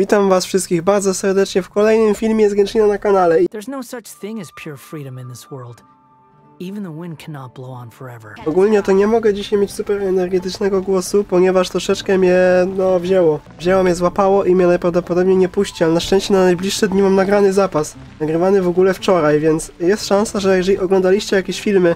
Witam was wszystkich bardzo serdecznie w kolejnym filmie z Genshin'a na kanale. No ogólnie to nie mogę dzisiaj mieć super energetycznego głosu, ponieważ troszeczkę mnie, no, wzięło. Wzięło mnie, złapało i mnie najprawdopodobniej nie puści, ale na szczęście na najbliższe dni mam nagrany zapas. Nagrywany w ogóle wczoraj, więc jest szansa, że jeżeli oglądaliście jakieś filmy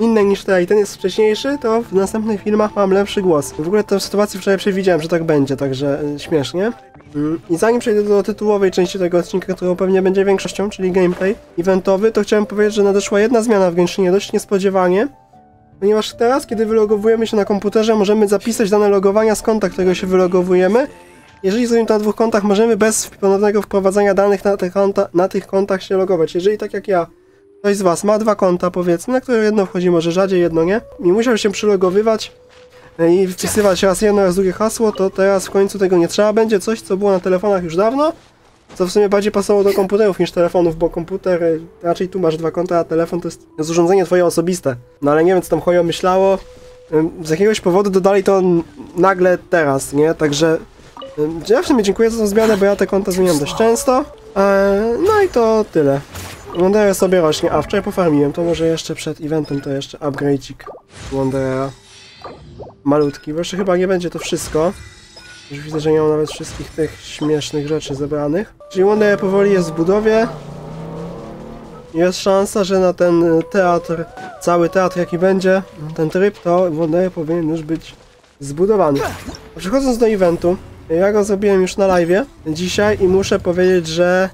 inne niż te i ten jest wcześniejszy, to w następnych filmach mam lepszy głos. W ogóle tę sytuację wczoraj przewidziałem, że tak będzie, także y, śmiesznie. I zanim przejdę do tytułowej części tego odcinka, którą pewnie będzie większością, czyli gameplay eventowy, to chciałem powiedzieć, że nadeszła jedna zmiana w Genshinie dość niespodziewanie, ponieważ teraz, kiedy wylogowujemy się na komputerze, możemy zapisać dane logowania z konta, którego się wylogowujemy. Jeżeli zrobimy to na dwóch kontach, możemy bez ponownego wprowadzania danych na, te konta, na tych kontach się logować. Jeżeli tak jak ja, ktoś z Was ma dwa konta, powiedzmy, na które jedno wchodzi może rzadziej, jedno nie, i musiał się przylogowywać i wpisywać raz jedno, raz drugie hasło, to teraz w końcu tego nie trzeba. Będzie coś, co było na telefonach już dawno, co w sumie bardziej pasowało do komputerów niż telefonów, bo komputer, e, raczej tu masz dwa konta, a telefon to jest, urządzenie twoje osobiste. No ale nie wiem, co tam Hojo myślało. Ym, Z jakiegoś powodu dodali to nagle teraz, nie? Także ja w sumie dziękuję za tą zmianę, bo ja te konta zmieniam dość często. No i to tyle. Wanderer sobie rośnie. A, wczoraj pofarmiłem, to może jeszcze przed eventem to jeszcze upgrade'ik Wanderera. Malutki, bo jeszcze chyba nie będzie to wszystko. Już widzę, że nie mam nawet wszystkich tych śmiesznych rzeczy zebranych. Czyli Wanderer powoli jest w budowie. Jest szansa, że na ten y, teatr, cały teatr jaki będzie, ten tryb, to Wanderer powinien już być zbudowany. Przechodząc do eventu, ja go zrobiłem już na live dzisiaj i muszę powiedzieć, że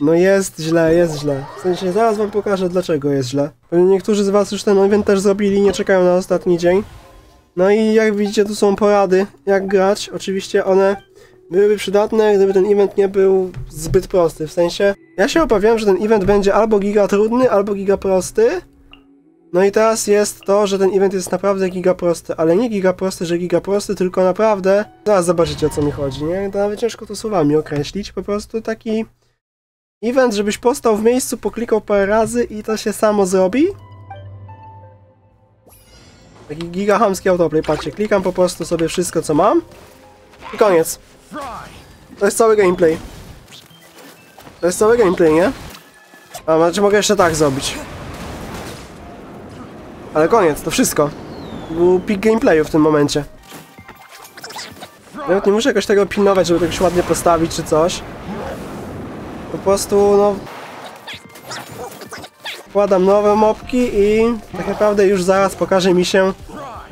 no jest źle, jest źle. W sensie zaraz wam pokażę dlaczego jest źle. Niektórzy z was już ten event też zrobili nie czekają na ostatni dzień. No i jak widzicie tu są porady jak grać. Oczywiście one byłyby przydatne, gdyby ten event nie był zbyt prosty. W sensie ja się obawiałem, że ten event będzie albo giga trudny, albo giga prosty. No i teraz jest to, że ten event jest naprawdę giga prosty, ale nie giga prosty, że giga prosty, tylko naprawdę... Zaraz zobaczycie o co mi chodzi, nie? To nawet ciężko to słowami określić, po prostu taki... Event, żebyś postał w miejscu, poklikał parę razy i to się samo zrobi. Taki gigahamski autoplay, patrzcie, klikam po prostu sobie wszystko co mam. I koniec. To jest cały gameplay. To jest cały gameplay, nie? A znaczy mogę jeszcze tak zrobić. Ale koniec, to wszystko. Był pik gameplayu w tym momencie. Nawet nie muszę jakoś tego pilnować, żeby tak się ładnie postawić czy coś. Po prostu, no... Wkładam nowe mopki i tak naprawdę już zaraz pokaże mi się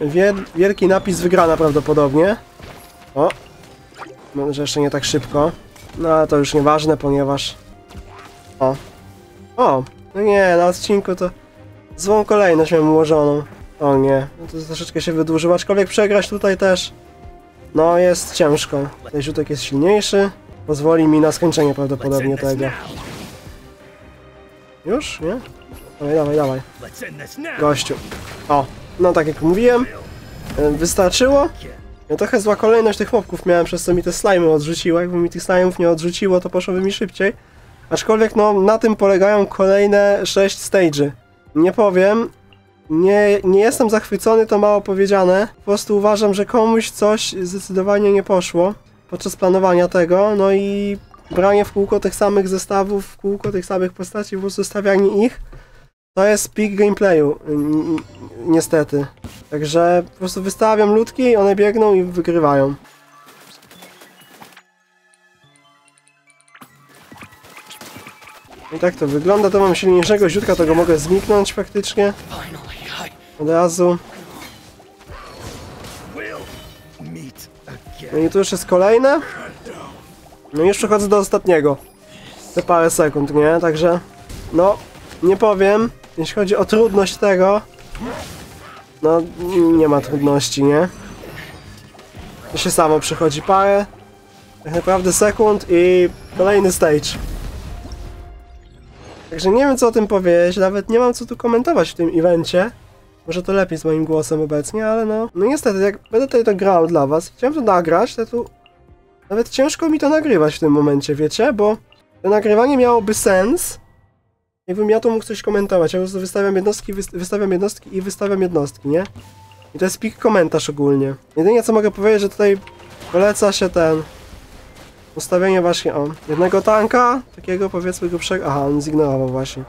wiel wielki napis wygrana prawdodobnie. O! Może jeszcze nie tak szybko. No ale to już nieważne, ponieważ... O! O! No nie, na odcinku to złą kolejność miałem ułożoną. O nie, no to troszeczkę się wydłużyło, aczkolwiek przegrać tutaj też... No jest ciężko. Ten rzutek jest silniejszy. Pozwoli mi na skończenie prawdopodobnie tego. Już? Nie? Dawaj, dawaj, dawaj. Gościu. O, no tak jak mówiłem, e, wystarczyło. Ja trochę zła kolejność tych mobków miałem, przez co mi te slimy odrzuciło. Jakby mi tych slime'ów nie odrzuciło, to poszłoby mi szybciej. Aczkolwiek no, na tym polegają kolejne 6 stage'y. Nie powiem, nie, nie jestem zachwycony, to mało powiedziane. Po prostu uważam, że komuś coś zdecydowanie nie poszło podczas planowania tego, no i branie w kółko tych samych zestawów, w kółko tych samych postaci, po prostu stawianie ich, to jest peak gameplayu, niestety. Także po prostu wystawiam ludki, one biegną i wygrywają. I tak to wygląda, to mam silniejszego źródła, to go mogę zniknąć praktycznie. Od razu. No i tu już jest kolejne. No i już przechodzę do ostatniego. Te parę sekund, nie? Także, no, nie powiem, jeśli chodzi o trudność tego, no, nie ma trudności, nie? To się samo przychodzi parę, tak naprawdę sekund i kolejny stage. Także nie wiem co o tym powiedzieć, nawet nie mam co tu komentować w tym evencie. Może to lepiej z moim głosem obecnie, ale no... No niestety, jak będę tutaj to grał dla was, chciałem to nagrać, to tu... Nawet ciężko mi to nagrywać w tym momencie, wiecie? Bo to nagrywanie miałoby sens, jakbym ja tu mógł coś komentować. Ja po prostu wystawiam jednostki, wys- wystawiam jednostki i wystawiam jednostki, nie? I to jest pik komentarz ogólnie. Jedynie co mogę powiedzieć, że tutaj poleca się ten... Ustawienie właśnie, o, jednego tanka, takiego powiedzmy grubszego, aha, on zignorował właśnie.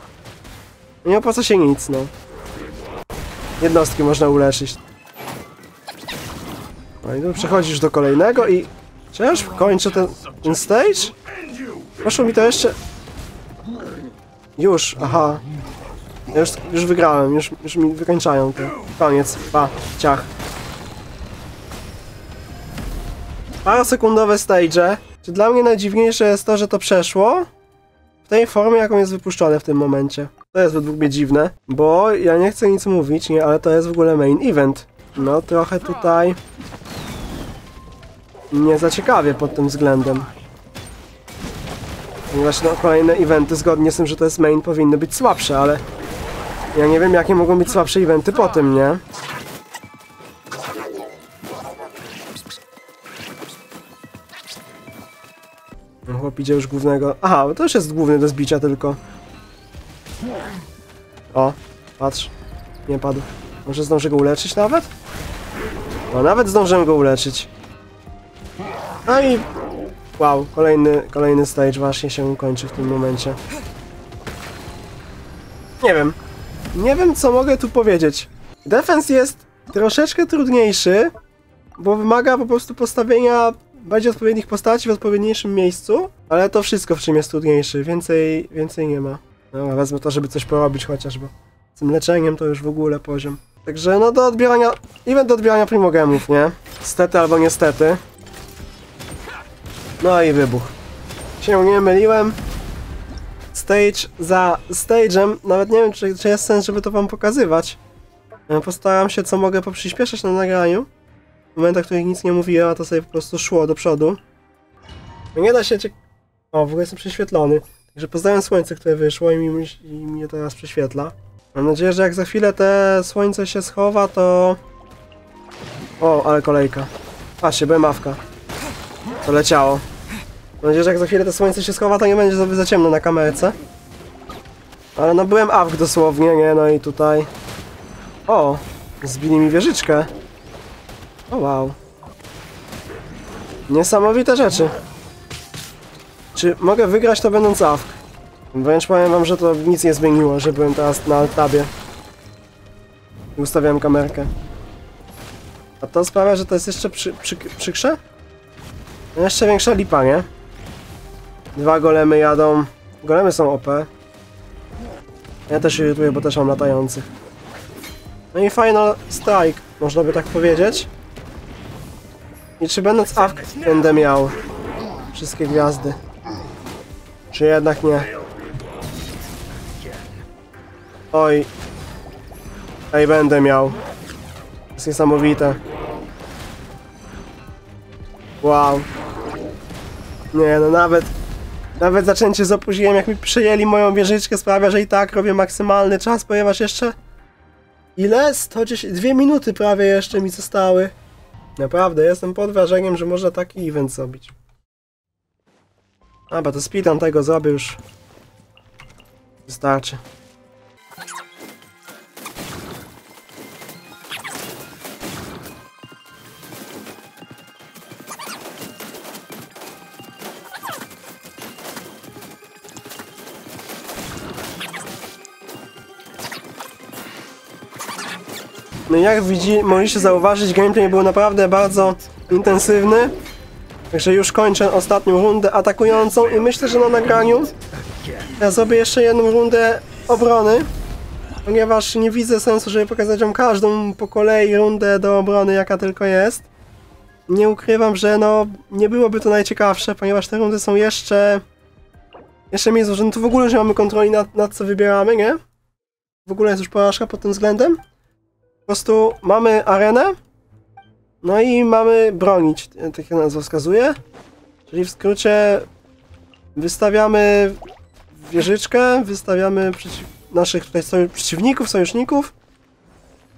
Nie opłaca się nic, no. Jednostki można uleczyć. No i tu przechodzisz do kolejnego i... Czy ja już kończę ten, ten stage? Poszło mi to jeszcze... Już, aha. Już, już wygrałem, już, już mi wykończają to. Koniec, pa, ciach. Parosekundowe stage. Czy dla mnie najdziwniejsze jest to, że to przeszło? W tej formie, jaką jest wypuszczone w tym momencie. To jest według mnie dziwne, bo ja nie chcę nic mówić, nie, ale to jest w ogóle main event. No trochę tutaj nie za ciekawie pod tym względem. Ponieważ no, kolejne eventy zgodnie z tym, że to jest main powinny być słabsze, ale ja nie wiem jakie mogą być słabsze eventy po tym, nie? No, Chłop idzie już głównego. Aha, to już jest główny do zbicia tylko. O, patrz. Nie padł. Może zdążę go uleczyć nawet? No, nawet zdążyłem go uleczyć. No i... Wow, kolejny, kolejny stage właśnie się kończy w tym momencie. Nie wiem. Nie wiem, co mogę tu powiedzieć. Defens jest troszeczkę trudniejszy, bo wymaga po prostu postawienia bardziej odpowiednich postaci w odpowiedniejszym miejscu, ale to wszystko w czym jest trudniejszy. Więcej, więcej nie ma. No, wezmę to, żeby coś porobić chociażby. Z tym leczeniem to już w ogóle poziom. Także no do odbierania, event do odbierania primogemów, nie? Stety albo niestety. No i wybuch. Się nie myliłem. Stage za stage'em. Nawet nie wiem, czy, czy jest sens, żeby to wam pokazywać. E, Postaram się, co mogę, poprzyspieszać na nagraniu. W momentach, w których nic nie mówiłem, a to sobie po prostu szło do przodu. No Nie da się cię... O, w ogóle jestem prześwietlony. Także pozdrawiam słońce, które wyszło i, mi, i mnie teraz prześwietla. Mam nadzieję, że jak za chwilę te słońce się schowa, to... O, ale kolejka. Patrzcie, byłem mawka. To leciało. Mam nadzieję, że jak za chwilę to słońce się schowa, to nie będzie za, za ciemno na kamerce. Ale no byłem awk dosłownie, nie? No i tutaj... O! Zbili mi wieżyczkę. O wow. Niesamowite rzeczy. Czy mogę wygrać to będąc awk? Wręcz powiem wam, że to nic nie zmieniło, że byłem teraz na altabie. I ustawiałem kamerkę. A to sprawia, że to jest jeszcze przy, przy, przykrze? No Jeszcze większa lipa, nie? Dwa golemy jadą. Golemy są OP. Ja też się irytuję, bo też mam latających. No i final strike, można by tak powiedzieć. I czy będąc AFK będę miał wszystkie gwiazdy? Czy jednak nie? Oj. Ej, będę miał. To jest niesamowite. Wow. Nie, no nawet... Nawet zaczęcie z opóźnieniem, jak mi przejęli moją wieżyczkę, sprawia, że i tak robię maksymalny czas, ponieważ jeszcze... Ile? 110... Dwie minuty prawie jeszcze mi zostały. Naprawdę, jestem pod wrażeniem, że można taki event zrobić. Dobra, to speedrun tego zrobię już. Wystarczy. No jak widzi, mogliście zauważyć, gameplay był naprawdę bardzo intensywny. Także już kończę ostatnią rundę atakującą i myślę, że na nagraniu ja zrobię jeszcze jedną rundę obrony. Ponieważ nie widzę sensu, żeby pokazać wam każdą po kolei rundę do obrony, jaka tylko jest. Nie ukrywam, że no nie byłoby to najciekawsze, ponieważ te rundy są jeszcze... Jeszcze mniej złożone. Tu w ogóle nie mamy kontroli nad, nad co wybieramy, nie? W ogóle jest już porażka pod tym względem. Prostu mamy arenę, no i mamy bronić, tak jak nazwa wskazuje. Czyli w skrócie wystawiamy wieżyczkę, wystawiamy naszych tutaj sojusz przeciwników, sojuszników,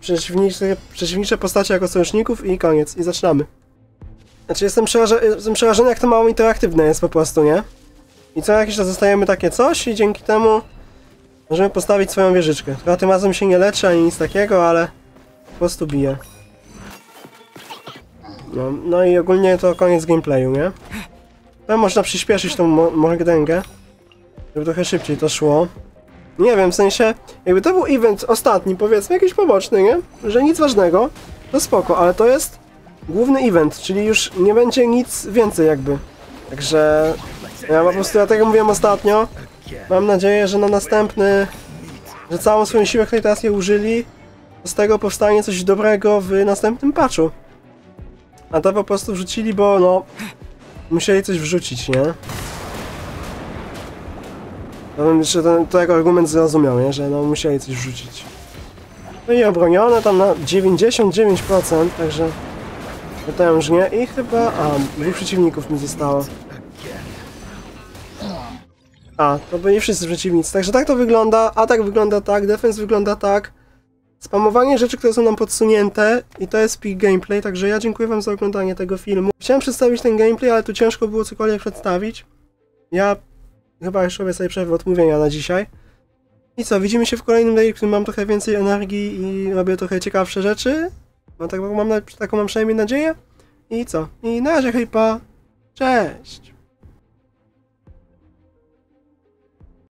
przeciwnicze, przeciwnicze postacie jako sojuszników i koniec, i zaczynamy. Znaczy jestem, jestem przerażony jak to mało interaktywne jest po prostu, nie? I co jakiś czas dostajemy takie coś i dzięki temu możemy postawić swoją wieżyczkę, która tym razem się nie leczy ani nic takiego, ale prostu bije. No, no i ogólnie to koniec gameplayu, nie? No, można przyspieszyć tą mo- morgdęgę, żeby trochę szybciej to szło. Nie wiem, w sensie, jakby to był event ostatni, powiedzmy, jakiś poboczny, nie? Że nic ważnego, to spoko, ale to jest główny event, czyli już nie będzie nic więcej jakby. Także ja po prostu, ja tego mówiłem ostatnio, mam nadzieję, że na następny, że całą swoją siłę, której teraz nie użyli, to z tego powstanie coś dobrego w następnym patchu. A to po prostu wrzucili, bo no, musieli coś wrzucić, nie? To bym jeszcze ten, to jako argument zrozumiał, nie? Że no musieli coś wrzucić. No i obronione tam na 99%, także pytałem, że nie. I chyba, a, dwóch przeciwników mi zostało. A, to byli wszyscy przeciwnicy, także tak to wygląda, atak wygląda tak, defens wygląda tak. Spamowanie rzeczy, które są nam podsunięte i to jest peak gameplay, także ja dziękuję wam za oglądanie tego filmu. Chciałem przedstawić ten gameplay, ale tu ciężko było cokolwiek przedstawić. Ja chyba już robię sobie przerwę od mówienia na dzisiaj. I co, widzimy się w kolejnym day, w którym mam trochę więcej energii i robię trochę ciekawsze rzeczy. No tak, mam taką mam przynajmniej nadzieję. I co? I na razie, hejpa. Cześć!